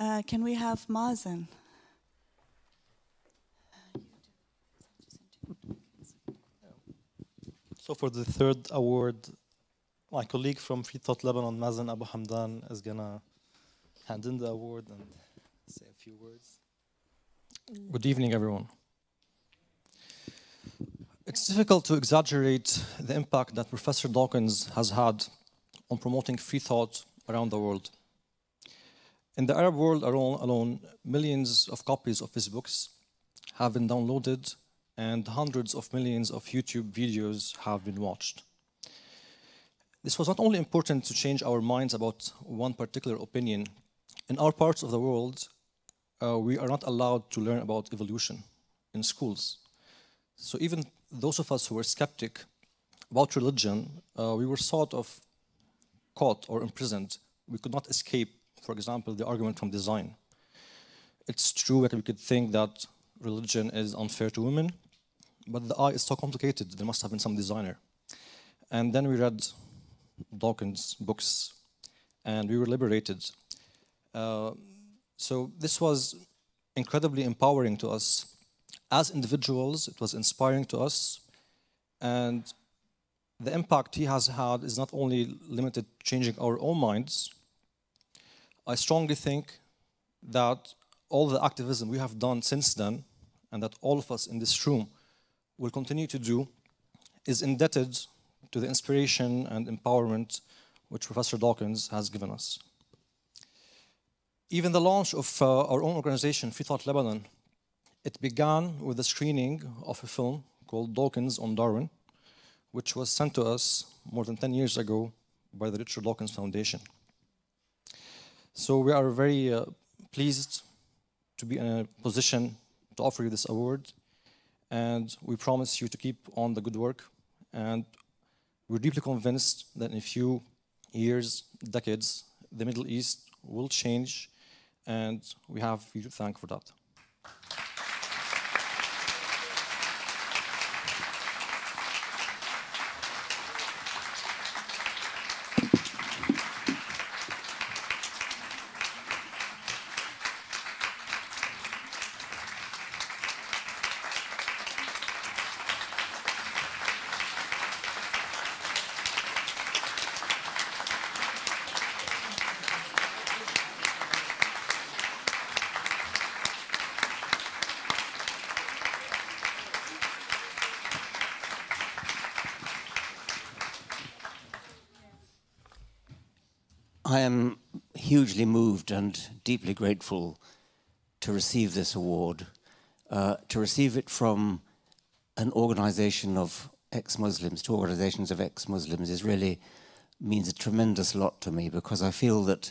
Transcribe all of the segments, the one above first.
Uh, can we have Mazen? So for the third award, my colleague from Free Thought Lebanon, Mazen Abou Hamdan, is gonna hand in the award and say a few words. Good evening, everyone. It's difficult to exaggerate the impact that Professor Dawkins has had on promoting free thought around the world. In the Arab world alone, millions of copies of his books have been downloaded and hundreds of millions of YouTube videos have been watched. This was not only important to change our minds about one particular opinion. In our parts of the world, uh, we are not allowed to learn about evolution in schools. So even those of us who were skeptic about religion, uh, we were sort of caught or imprisoned. We could not escape, for example, the argument from design. It's true that we could think that religion is unfair to women, but the eye is so complicated, there must have been some designer. And then we read Dawkins' books, and we were liberated. Uh, so this was incredibly empowering to us. As individuals, it was inspiring to us, and the impact he has had is not only limited changing our own minds, I strongly think that all the activism we have done since then, and that all of us in this room will continue to do, is indebted to the inspiration and empowerment which Professor Dawkins has given us. Even the launch of uh, our own organization, Free Thought Lebanon, it began with the screening of a film called Dawkins on Darwin, which was sent to us more than 10 years ago by the Richard Dawkins Foundation. So we are very uh, pleased to be in a position to offer you this award, and we promise you to keep on the good work. And we're deeply convinced that in a few years, decades, the Middle East will change, and we have you to thank for that. I am hugely moved and deeply grateful to receive this award, uh, to receive it from an organization of ex-Muslims, two organizations of ex-Muslims is really means a tremendous lot to me because I feel that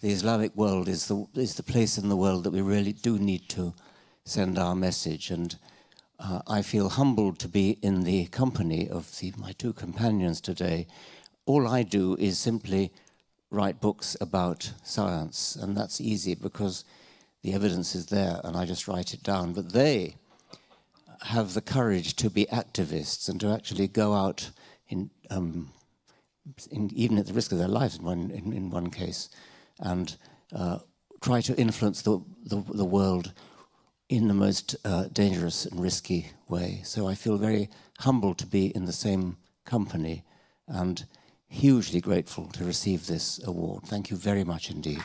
the Islamic world is the, is the place in the world that we really do need to send our message. And uh, I feel humbled to be in the company of the, my two companions today. All I do is simply write books about science, and that's easy because the evidence is there and I just write it down. But they have the courage to be activists and to actually go out in, um, in even at the risk of their lives in one, in, in one case, and uh, try to influence the, the, the, world in the most uh, dangerous and risky way. So I feel very humbled to be in the same company and hugely grateful to receive this award. Thank you very much indeed.